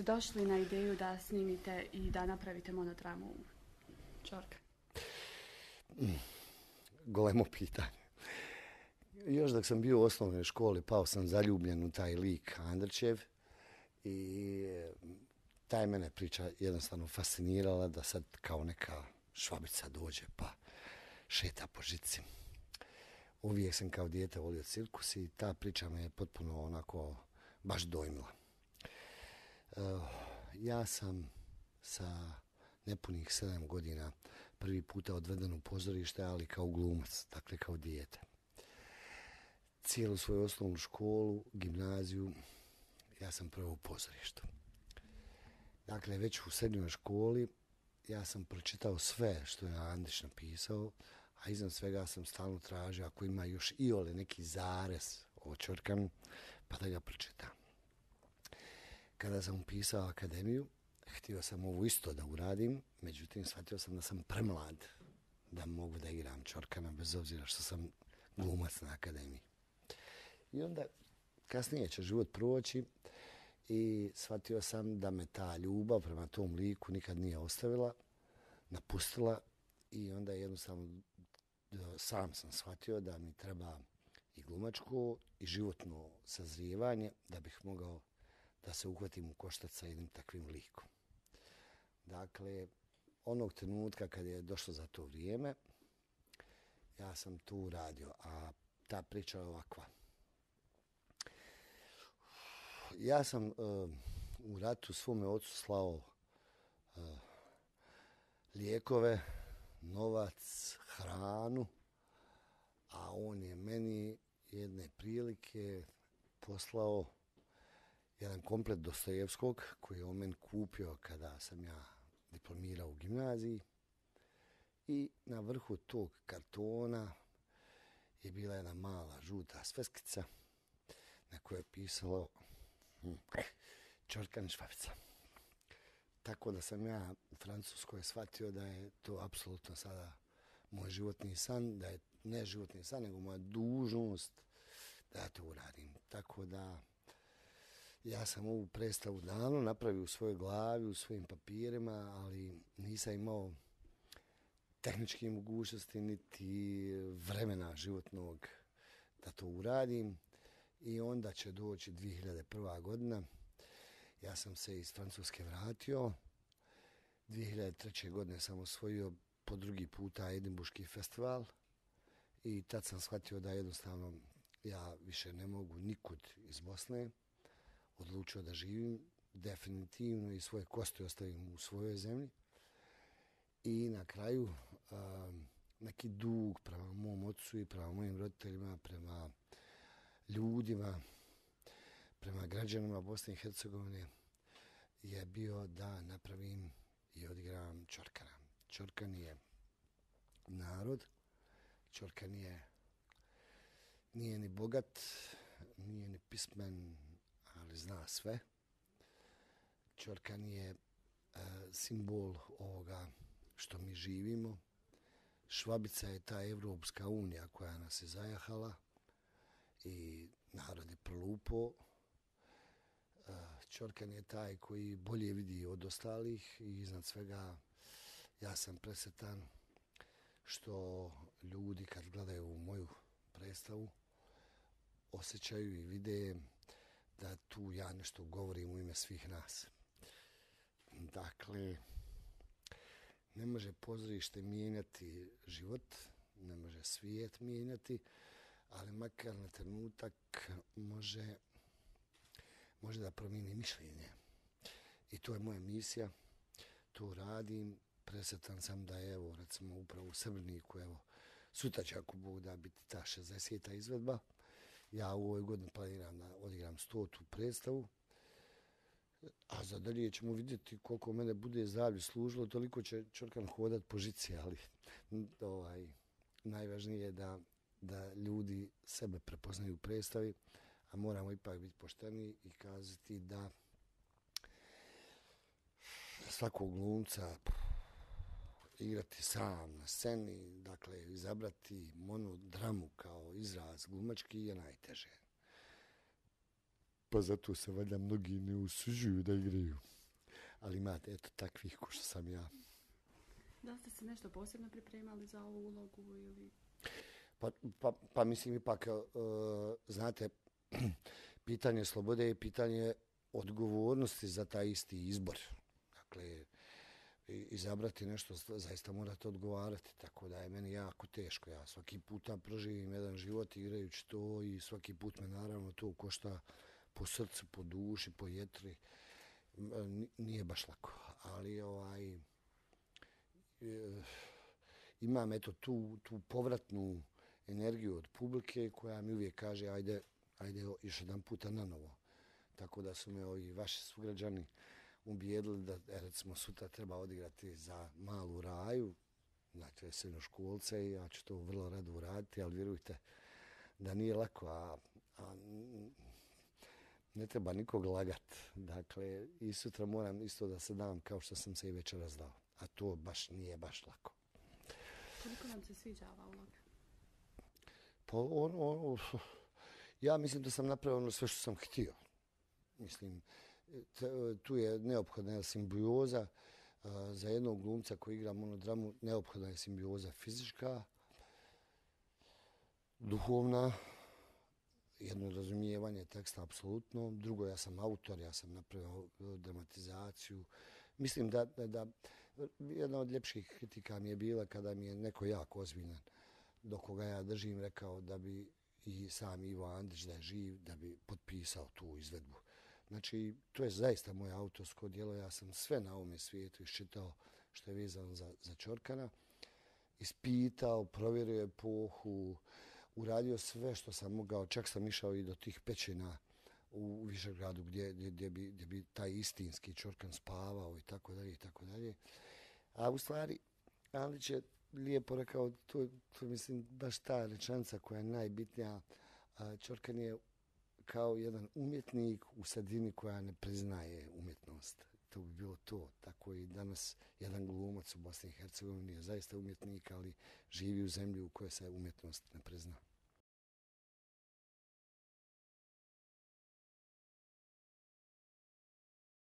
ste došli na ideju da snimite i da napravite monodramu Čorka? Mm, golemo pitanje. Još dok sam bio u osnovnoj školi, pao sam zaljubljen u taj lik Andrčev i mm, taj mene priča jednostavno fascinirala da sad kao neka švabica dođe pa šeta po žici. Uvijek sam kao dijete volio cirkus i ta priča me je potpuno onako baš dojmila. Ja sam sa nepunih sedam godina prvi puta odveden u pozorište, ali kao glumac, dakle kao dijete. Cijelu svoju osnovnu školu, gimnaziju, ja sam prvo u pozorištu. Dakle, već u srednjoj školi ja sam pročitao sve što je Andrić napisao, a iznad svega sam stalno tražio ako ima još i ole neki zarez o Čorkanu, pa da ga pročitam. Kada sam upisao akademiju, htio sam ovo isto da uradim, međutim, shvatio sam da sam premlad da mogu da igram Čorkana, bez obzira što sam glumac na akademiji. I onda, kasnije će život proći i shvatio sam da me ta ljubav prema tom liku nikad nije ostavila, napustila i onda jednostavno e, sam sam shvatio da mi treba i glumačko i životno sazrijevanje da bih mogao da se uhvatim u koštac sa jednim takvim likom. Dakle, onog trenutka kad je došlo za to vrijeme, ja sam tu uradio, a ta priča je ovakva. Ja sam uh, u ratu svome ocu slao uh, lijekove, novac, hranu, a on je meni jedne prilike poslao jedan komplet Dostojevskog koji je on men kupio kada sam ja diplomirao u gimnaziji. I na vrhu tog kartona je bila jedna mala žuta sveskica na kojoj je pisalo hm, Čorkan Švavica. Tako da sam ja u Francuskoj shvatio da je to apsolutno sada moj životni san, da je ne životni san, nego moja dužnost da ja to uradim. Tako da ja sam ovu predstavu davno napravio u svojoj glavi, u svojim papirima, ali nisam imao tehničke mogućnosti niti vremena životnog da to uradim. I onda će doći 2001. godina. Ja sam se iz Francuske vratio. 2003. godine sam osvojio po drugi puta Edinburški festival. I tad sam shvatio da jednostavno ja više ne mogu nikud iz Bosne odlučio da živim definitivno i svoje kosti ostavim u svojoj zemlji. I na kraju um, neki dug prema mom ocu i prema mojim roditeljima, prema ljudima, prema građanima Bosne i Hercegovine je bio da napravim i odigram Čorkana. Čorkan je narod, Čorkan je nije ni bogat, nije ni pismen, ali zna sve. Čorkan je e, simbol ovoga što mi živimo. Švabica je ta Evropska unija koja nas je zajahala i narod je prolupo. E, Čorkan je taj koji bolje vidi od ostalih i iznad svega ja sam presetan što ljudi kad gledaju moju predstavu osjećaju i vide da tu ja nešto govorim u ime svih nas. Dakle, ne može pozorište mijenjati život, ne može svijet mijenjati, ali makar na trenutak može, može da promijeni mišljenje. I to je moja misija, to radim, presetan sam da je, evo, recimo, upravo u Srbniku, evo, sutra će ako Bog da biti ta 60. izvedba, ja u ovoj godini planiram da odigram stotu predstavu, a za dalje ćemo vidjeti koliko mene bude zdravlje služilo, toliko će Čorkan hodat po žici, ali ovaj, najvažnije je da, da ljudi sebe prepoznaju u predstavi, a moramo ipak biti pošteni i kazati da svakog glumca igrati sam na sceni, dakle, izabrati monodramu kao izraz glumački je najteže. pa zato se valjda mnogi ne usuđuju da igraju. Ali imate, eto, takvih ko što sam ja. Da li ste se nešto posebno pripremali za ovu ulogu ili... Pa, pa, pa mislim ipak, uh, znate, pitanje slobode je pitanje odgovornosti za taj isti izbor. Dakle, izabrati nešto, zaista morate odgovarati, tako da je meni jako teško. Ja svaki puta proživim jedan život igrajući to i svaki put me naravno to košta po srcu, po duši, po jetri. Nije baš lako, ali ovaj, e, imam eto tu, tu povratnu energiju od publike koja mi uvijek kaže ajde, ajde još jedan puta na novo. Tako da su me ovi vaši sugrađani ubijedili da e, recimo sutra treba odigrati za malu raju, znači srednjoškolce i ja ću to vrlo rado uraditi, ali vjerujte da nije lako, a, a ne treba nikog lagat. Dakle, i sutra moram isto da se dam kao što sam se i večera zdao. A to baš nije baš lako. Koliko nam se sviđa ova uloga? Pa on, on, ja mislim da sam napravio ono sve što sam htio. Mislim, tu je neophodna simbioza za jednog glumca koji igra monodramu, neophodna je simbioza fizička, duhovna, jedno razumijevanje teksta apsolutno, drugo ja sam autor, ja sam napravio dramatizaciju. Mislim da, da, da jedna od ljepših kritika mi je bila kada mi je neko jako ozbiljan, do koga ja držim, rekao da bi i sam Ivo Andrić da je živ, da bi potpisao tu izvedbu. Znači, to je zaista moje autorsko dijelo. Ja sam sve na ovome svijetu iščitao što je vezano za, za Čorkana. Ispitao, provjerio epohu, uradio sve što sam mogao. Čak sam išao i do tih pećina u Višegradu gdje, gdje, gdje, bi, gdje bi taj istinski Čorkan spavao i tako dalje i tako dalje. A u stvari, Alić je lijepo rekao, to, to mislim baš ta rečenica koja je najbitnija. Čorkan je kao jedan umjetnik u sredini koja ne priznaje umjetnost. To bi bilo to. Tako i danas jedan glumac u Bosni i Hercegovini je zaista umjetnik, ali živi u zemlji u kojoj se umjetnost ne priznaje.